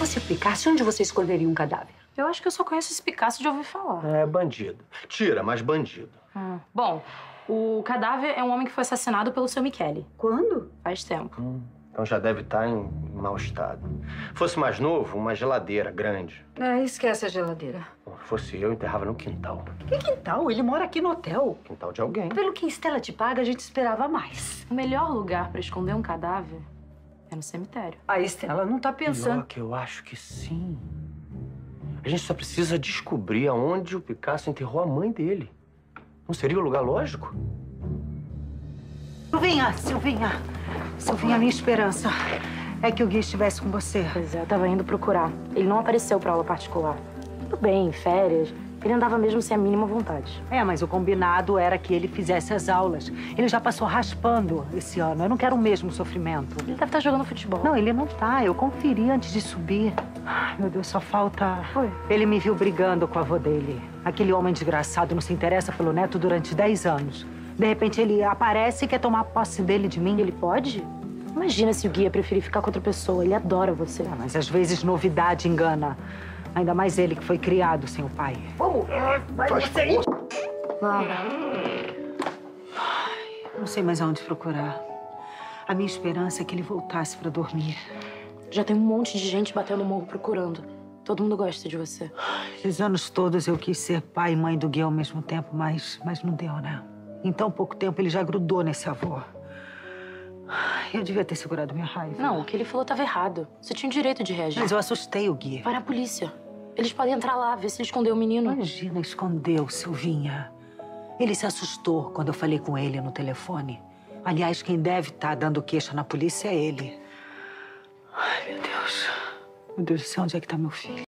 fosse Picasso, onde você esconderia um cadáver? Eu acho que eu só conheço esse Picasso de ouvir falar. É bandido. Tira, mas bandido. Hum. Bom, o cadáver é um homem que foi assassinado pelo seu Michele. Quando? Faz tempo. Hum, então já deve estar em mau estado. Fosse mais novo, uma geladeira grande. É, esquece a geladeira. Se fosse eu, enterrava no quintal. Que quintal? Ele mora aqui no hotel. Quintal de alguém. Pelo que Estela te paga, a gente esperava mais. O melhor lugar pra esconder um cadáver é no cemitério. A Estela não tá pensando. Pior que eu acho que sim. A gente só precisa descobrir aonde o Picasso enterrou a mãe dele. Não seria o lugar lógico? Silvinha, Silvinha. Silvinha, minha esperança é que o Gui estivesse com você. Pois é, eu tava indo procurar. Ele não apareceu pra aula particular. Tudo bem, férias. Ele andava mesmo sem a mínima vontade. É, mas o combinado era que ele fizesse as aulas. Ele já passou raspando esse ano. Eu não quero o mesmo sofrimento. Ele deve estar jogando futebol. Não, ele não tá. Eu conferi antes de subir. Ai, meu Deus, só falta... Foi. Ele me viu brigando com o avô dele. Aquele homem desgraçado não se interessa pelo neto durante 10 anos. De repente ele aparece e quer tomar posse dele de mim. Ele pode? Imagina se o Guia preferir ficar com outra pessoa. Ele adora você. Ah, mas às vezes novidade engana. Ainda mais ele que foi criado sem o pai. Vamos! Vai você aí! Não sei mais aonde procurar. A minha esperança é que ele voltasse para dormir. Já tem um monte de gente batendo o morro procurando. Todo mundo gosta de você. Esses anos todos eu quis ser pai e mãe do Gui ao mesmo tempo, mas, mas não deu, né? Em tão pouco tempo ele já grudou nesse avô. Eu devia ter segurado minha raiva. Não, o que ele falou estava errado. Você tinha o direito de reagir. Mas eu assustei o Gui. Vai na polícia. Eles podem entrar lá, ver se ele escondeu o menino. Imagina, escondeu, Silvinha. Ele se assustou quando eu falei com ele no telefone. Aliás, quem deve estar dando queixa na polícia é ele. Ai, meu Deus. Meu Deus do céu, onde é que tá meu filho?